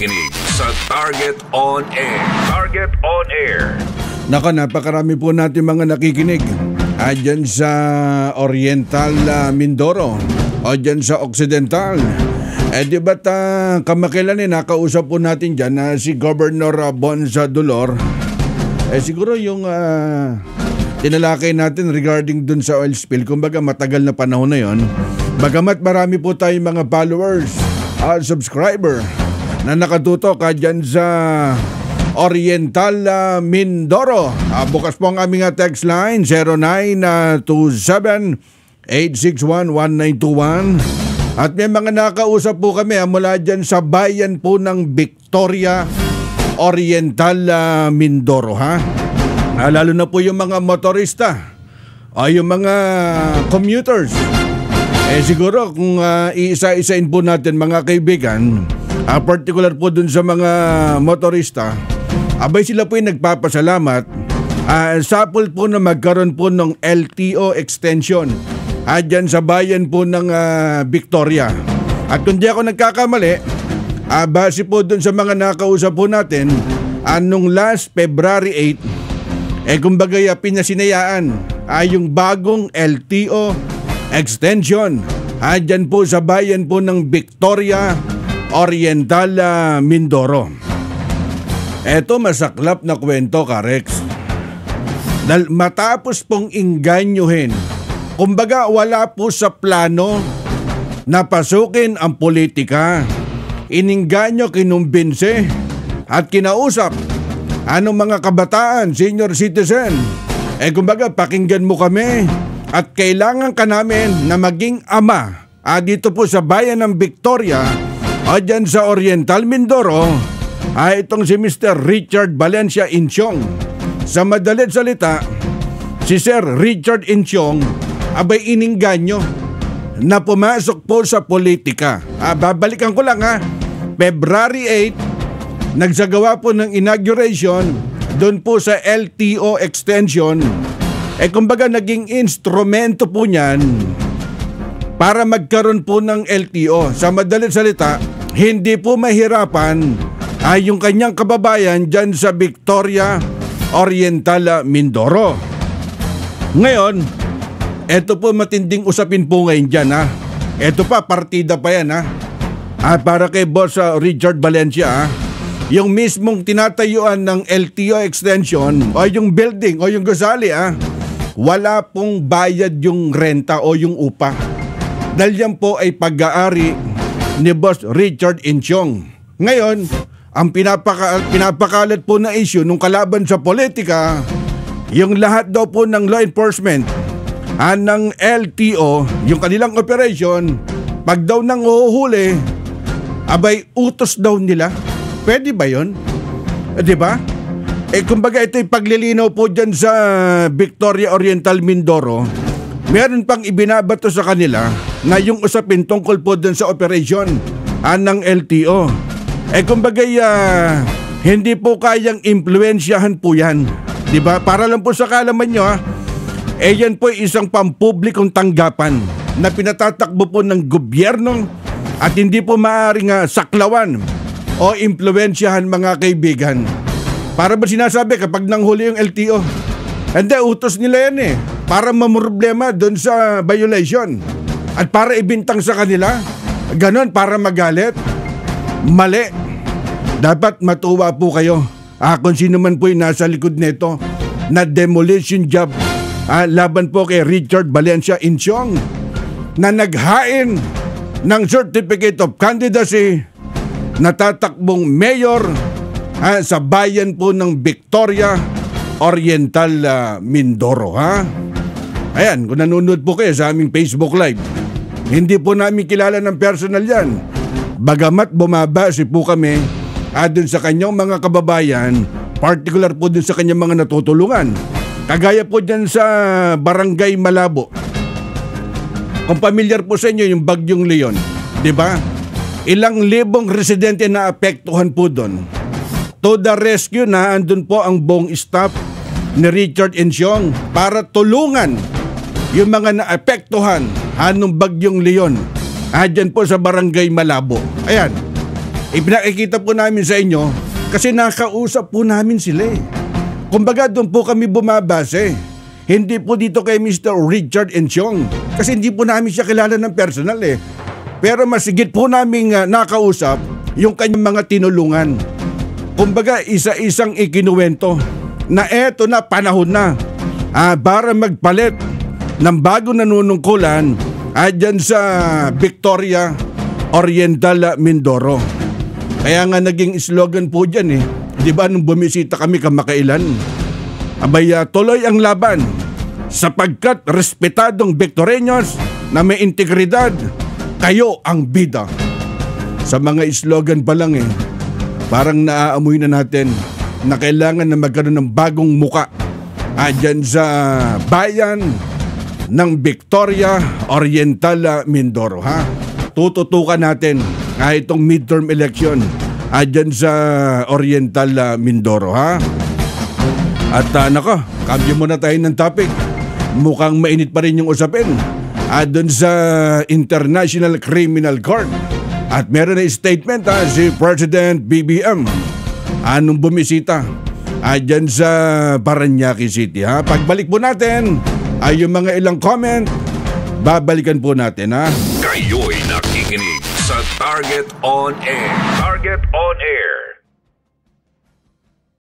nakikinig sa Target On Air. Target On Air. Naka, napakarami po natin mga nakikinig. Ah, dyan sa Oriental ah, Mindoro o dyan sa Occidental. Eh di ba't uh, kamakilan eh, nakausap po natin dyan na si Governor uh, Bonza Dolor. Eh siguro yung uh, tinalakay natin regarding dun sa oil spill, kumbaga matagal na panahon na yon. Bagamat marami po tayong mga followers uh, subscriber na nakatutok uh, dyan sa Oriental uh, Mindoro. Uh, bukas po ang aming uh, text line 0927 861-1921 at may mga nakausap po kami ah, mula dyan sa bayan po ng Victoria Oriental uh, Mindoro ha. Ah, lalo na po yung mga motorista o yung mga commuters. Eh siguro kung uh, iisa-isain po natin mga kaibigan, uh, particular po dun sa mga motorista, abay sila po yung nagpapasalamat uh, sapol po na magkaroon po ng LTO extension dyan sa bayan po ng uh, Victoria. At kung di ako nagkakamali, uh, base po dun sa mga nakausap po natin, anong last February 8, eh kumbaga uh, pinasinayaan ay uh, yung bagong LTO extension uh, dyan po sa bayan po ng Victoria Oriental uh, Mindoro. Eto masaklap na kwento ka Rex. Dal matapos pong inganyohin Kumbaga wala po sa plano na pasukin ang politika. Iningganyo, kinumbinse at kinausap anong mga kabataan, senior citizen. Eh kumbaga pakinggan mo kami at kailangan ka namin na maging ama ah, dito po sa bayan ng Victoria dyan sa Oriental Mindoro ah, itong si Mr. Richard Valencia Inchong. Sa madalit salita, si Sir Richard Inchong abay iningganyo na pumasok po sa politika. Ah, babalikan ko lang ha. February 8, nagsagawa po ng inauguration doon po sa LTO extension. Eh kumbaga naging instrumento po niyan para magkaroon po ng LTO. Sa madalit salita, hindi po mahirapan ay yung kanyang kababayan dyan sa Victoria Oriental Mindoro. Ngayon, ito po matinding usapin po ngayon dyan ha. Ito pa, partida pa yan ha. At para kay Boss uh, Richard Valencia ha. Yung mismong tinatayuan ng LTO extension o yung building o yung gusali ha. Wala pong bayad yung renta o yung upa. Dahil yan po ay pag-aari ni Boss Richard Inchong. Ngayon, ang pinapaka, pinapakalat po na issue nung kalaban sa politika, yung lahat daw po ng law enforcement ah, ng LTO, yung kanilang operation, pag daw nang uhuhuli, abay utos daw nila. Pwede ba yon? Eh, di ba? Eh kumbaga ito'y paglilinaw po dyan sa Victoria Oriental Mindoro, meron pang ibinabato sa kanila na yung usapin tungkol po dyan sa operation ah, ng LTO. Eh kumbaga uh, hindi po kayang impluensyahan po yan. Ba? Para lang po sa kalaman nyo ha, eh yan po isang pampublikong tanggapan na pinatatakbo po ng gobyerno at hindi po maaaring uh, saklawan o impluensyahan mga kaibigan. Para ba sinasabi kapag nanghuli yung LTO? Hindi, utos nila yan eh. Para mamroblema doon sa violation. At para ibintang sa kanila. Ganon, para magalit. Mali. Dapat matuwa po kayo. Ah, kung sino man po yung nasa likod nito na demolition job ah, laban po kay Richard Valencia Inchong na naghain ng Certificate of Candidacy na tatakbong mayor ah, sa bayan po ng Victoria Oriental uh, Mindoro ha. Ayan, kung nanonood po kayo sa aming Facebook Live, hindi po namin kilala ng personal yan. Bagamat bumabase po kami ah, dun sa kanyang mga kababayan, particular po dun sa kanyang mga natutulungan Kagaya po dyan sa Barangay Malabo. Kung pamilyar po sa inyo yung Bagyong Leon, di ba? Ilang libong residente na apektuhan po doon. To the rescue na andun po ang buong staff ni Richard Ensyong para tulungan yung mga naapektuhan anong Bagyong Leon. Adyan po sa Barangay Malabo. Ayan. Ipinakikita po namin sa inyo kasi nakausap po namin sila eh. Kumbaga doon po kami bumabase. Hindi po dito kay Mr. Richard Enchong kasi hindi po namin siya kilala ng personal eh. Pero masigit po namin uh, nakausap yung kanyang mga tinulungan. Kumbaga isa-isang ikinuwento na eto na panahon na ah, para magpalit ng bagong nanunungkulan ah, dyan sa Victoria Oriental Mindoro. Kaya nga naging slogan po dyan eh. Di ba nung bumisita kami kamakailan? Abay ah, tuloy ang laban sapagkat respetadong Victorianos na may integridad, kayo ang bida. Sa mga slogan pa lang eh, parang naaamoy na natin na kailangan na magkaroon ng bagong muka ah, dyan sa bayan ng Victoria Oriental Mindoro ha. Tututukan natin ah, itong midterm election ah, dyan sa Oriental ah, Mindoro ha. At uh, nako, cambio muna tayo ng topic. Mukhang mainit pa rin yung usapin ah, dun sa International Criminal Court. At meron na statement ha, si President BBM anong bumisita ah, dyan sa Paranaque City. Ha? Pagbalik po natin ay yung mga ilang comment, babalikan po natin ha. Kayo'y nakikinig sa Target On Air. Target On Air.